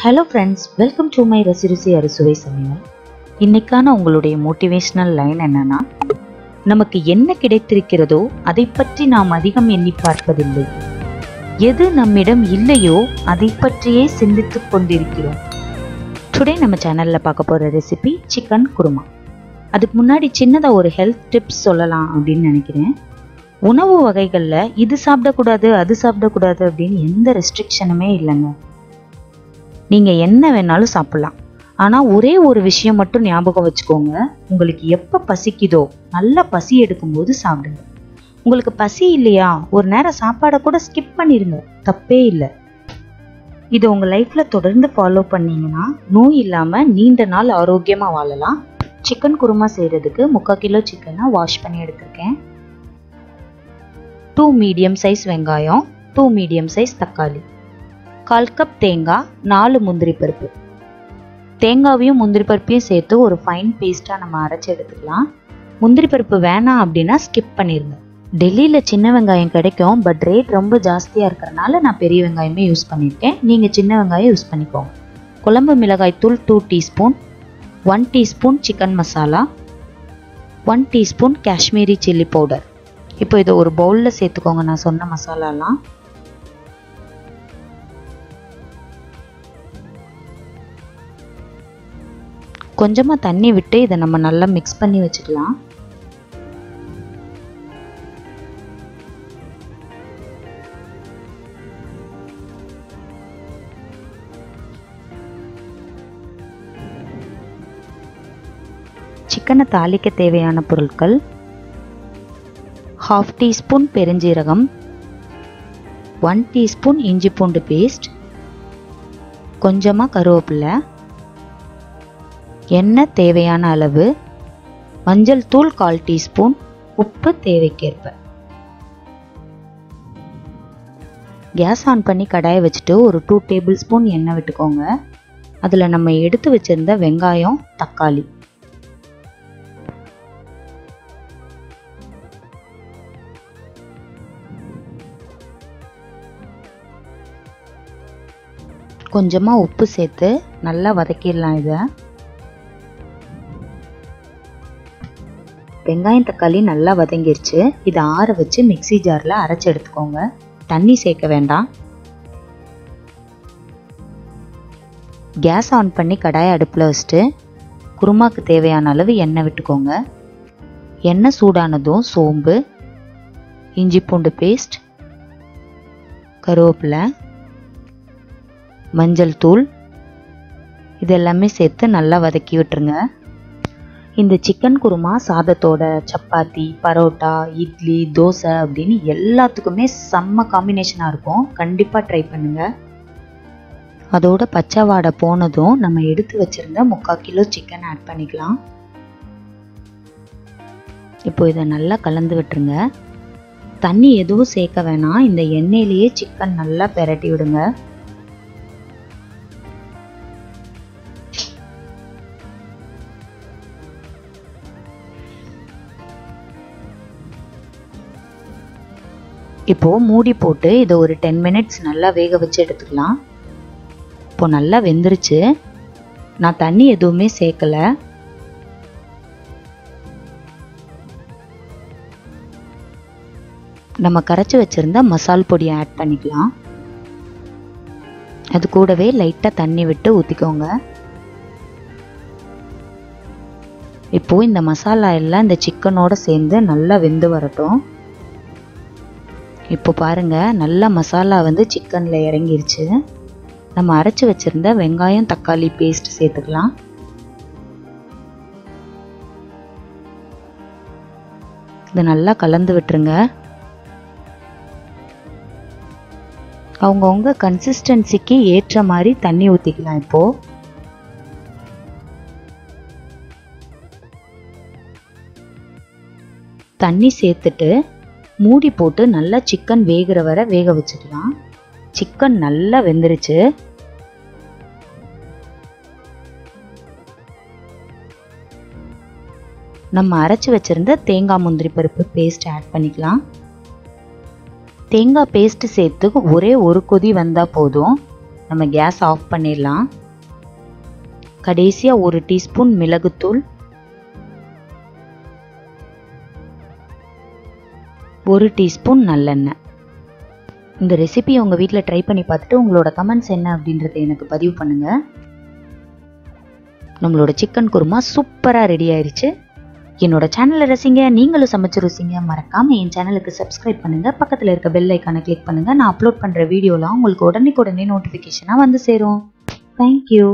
Hello friends welcome to my ரசிருசி அறுசுவை சமையல் இன்னைக்கான உங்களுடைய மோட்டிவேஷனல் லைன் என்னன்னா நமக்கு என்ன கிடைத்திருக்கிறதோ அதை பற்றி நாம் அதிகம் எண்ணி பார்ப்பதில்லை. எது நம்மிடம் இல்லையோ அதை பற்றியே சிந்தித்து கொண்டிருக்கிறோம். டுடே நம்ம சேனலில் பார்க்க போகிற ரெசிபி சிக்கன் குருமா. அதுக்கு முன்னாடி சின்னதாக ஒரு ஹெல்த் டிப்ஸ் சொல்லலாம் அப்படின்னு நினைக்கிறேன். உணவு வகைகளில் இது சாப்பிடக்கூடாது அது சாப்பிடக்கூடாது அப்படின்னு எந்த ரெஸ்ட்ரிக்ஷனுமே இல்லைங்க. நீங்கள் என்ன வேணாலும் சாப்பிட்லாம். ஆனால் ஒரே ஒரு விஷயம் மட்டும் ஞாபகம் வச்சுக்கோங்க. உங்களுக்கு எப்போ பசிக்குதோ நல்லா பசி எடுக்கும்போது சாப்பிடுங்க. உங்களுக்கு பசி இல்லையா ஒரு நேரம் சாப்பாடை கூட ஸ்கிப் பண்ணிடுங்க தப்பே இல்லை. இதை உங்கள் லைஃப்பில் தொடர்ந்து ஃபாலோ பண்ணீங்கன்னா நோய் இல்லாமல் நீண்ட நாள் ஆரோக்கியமாக வாழலாம். சிக்கன் குருமா செய்கிறதுக்கு முக்கால் கிலோ சிக்கனை வாஷ் பண்ணி எடுத்திருக்கேன். டூ மீடியம் சைஸ் வெங்காயம் டூ மீடியம் சைஸ் தக்காளி. கால் கப் தேங்காய் நாலு முந்திரி பருப்பு. தேங்காவையும் முந்திரி பருப்பையும் சேர்த்து ஒரு ஃபைன் பேஸ்ட்டாக நம்ம அரைச்சி எடுத்துக்கலாம். முந்திரி பருப்பு வேணாம் அப்படின்னா ஸ்கிப் பண்ணிடுங்க டெல்லியில் சின்ன வெங்காயம் கிடைக்கும் பட் ரேட் ரொம்ப ஜாஸ்தியாக இருக்கிறனால நான் பெரிய வெங்காயமே யூஸ் பண்ணியிருக்கேன் நீங்கள் சின்ன வெங்காயம் யூஸ் பண்ணிக்கோங்க. குழம்பு மிளகாய் தூள் two teaspoon one teaspoon chicken masala one teaspoon Kashmiri chilli powder இப்போ இதை ஒரு பவுலில் சேர்த்துக்கோங்க நான் சொன்ன மசாலாலாம் கொஞ்சமாக தண்ணி விட்டு இதை நம்ம நல்லா மிக்ஸ் பண்ணி வச்சுக்கலாம். சிக்கனை தாளிக்க தேவையான பொருட்கள் ஹாஃப் டீஸ்பூன் பெருஞ்சீரகம் ஒன் டீஸ்பூன் இஞ்சி பூண்டு பேஸ்ட் கொஞ்சமாக கருவேப்பில்லை எண்ணெய் தேவையான அளவு? மஞ்சள் தூள் கால் டீஸ்பூன். உப்பு தேவைக்கேற்ப. கேஸ் ஆன் பண்ணி கடாயை வச்சுட்டு ஒரு டூ டேபிள் ஸ்பூன் எண்ணெய் விட்டுக்கோங்க. அதில் நம்ம எடுத்து வச்சிருந்த வெங்காயம் தக்காளி. கொஞ்சமாக உப்பு சேர்த்து நல்லா வதக்கிடலாம் இதை. வெங்காயம் தக்காளி நல்லா வதங்கிருச்சு. இதை ஆற வச்சு மிக்சி ஜாரில் அரைச்சி எடுத்துக்கோங்க. தண்ணி சேர்க்க வேண்டாம். கேஸ் ஆன் பண்ணி கடாயை அடுப்பில் வச்சுட்டு குருமாக்கு தேவையான அளவு எண்ணெய் விட்டுக்கோங்க. எண்ணெய் சூடானதும் சோம்பு இஞ்சி பூண்டு பேஸ்ட் கருவேப்பிலை மஞ்சள் தூள் இது எல்லாமே சேர்த்து நல்லா வதக்கி விட்டுருங்க. இந்த சிக்கன் குருமா சாதத்தோட சப்பாத்தி பரோட்டா இட்லி தோசை அப்படின்னு எல்லாத்துக்குமே செம்ம காம்பினேஷனாக இருக்கும். கண்டிப்பாக ட்ரை பண்ணுங்கள் அதோட பச்சை வாடை போனதும் நம்ம எடுத்து வச்சுருந்த முக்கால் கிலோ சிக்கன் ஆட் பண்ணிக்கலாம். இப்போ இதை நல்லா கலந்து விட்டுருங்க. தண்ணி எதுவும் சேர்க்க வேணாம். இந்த எண்ணெயிலேயே சிக்கன் நல்லா பெரட்டி விடுங்க. இப்போது மூடி போட்டு இதை ஒரு டென் மினிட்ஸ் நல்லா வேக வச்சு எடுத்துக்கலாம். இப்போ நல்லா வெந்துருச்சு. நான் தண்ணி எதுவுமே சேர்க்கலை. நம்ம கரைச்சி வச்சுருந்த மசால் பொடியை ஆட் பண்ணிக்கலாம். அது கூடவே லைட்டாக தண்ணி விட்டு ஊற்றிக்கோங்க இப்போது இந்த மசாலா எல்லாம் இந்த சிக்கனோட சேர்ந்து நல்லா வெந்து வரட்டும். இப்போ பாருங்க நல்ல மசாலா வந்து சிக்கனில் இறங்கிருச்சு. நம்ம அரைச்சி வச்சுருந்த வெங்காயம் தக்காளி பேஸ்ட் சேர்த்துக்கலாம். இதை நல்லா கலந்து விட்டுருங்க. அவங்கவுங்க கன்சிஸ்டன்சிக்கு ஏற்ற மாதிரி தண்ணி ஊற்றிக்கலாம் இப்போது தண்ணி சேர்த்துட்டு மூடி போட்டு நல்லா சிக்கன் வேகிற வரை வேக வச்சுக்கலாம். சிக்கன் நல்லா வெந்துருச்சு. நம்ம அரைச்சி வச்சுருந்த தேங்காய் முந்திரி பருப்பு பேஸ்ட் ஆட் பண்ணிக்கலாம். தேங்காய் பேஸ்ட்டு சேர்த்து ஒரே ஒரு கொதி வந்தால் போதும். நம்ம கேஸ் ஆஃப் பண்ணிடலாம். கடைசியாக ஒரு டீஸ்பூன் மிளகுத்தூள் ஒரு டீஸ்பூன் நல்லெண்ணெய். இந்த ரெசிபி உங்கள் வீட்டில் ட்ரை பண்ணி பார்த்துட்டு உங்களோட கமெண்ட்ஸ் என்ன அப்படின்றத எனக்கு பதிவு பண்ணுங்கள் நம்மளோட சிக்கன் குருமா சூப்பராக ரெடி ஆயிடுச்சு என்னோட சேனலை ரசிங்க நீங்களும் சமைச்சு ருசிங்க. மறக்காமல் என் சேனலுக்கு சப்ஸ்கிரைப் பண்ணுங்கள் பக்கத்தில் இருக்க பெல் ஐக்கானை கிளிக் பண்ணுங்கள் நான் அப்லோட் பண்ணுற வீடியோலாம் உங்களுக்கு உடனே உடனே நோட்டிஃபிகேஷனாக வந்து சேரும். தேங்க்யூ